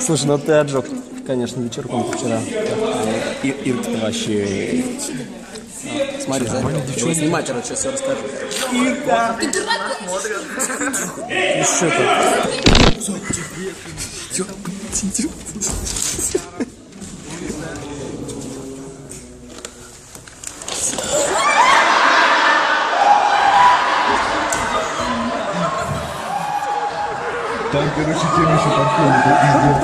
Слушай, ну ты отжег, конечно, вечерком вчера. Ир, Ирка, ты вообще... Смотри, за Его снимай, короче, сейчас все расскажу. И что там? Там, короче, тема еще подходит.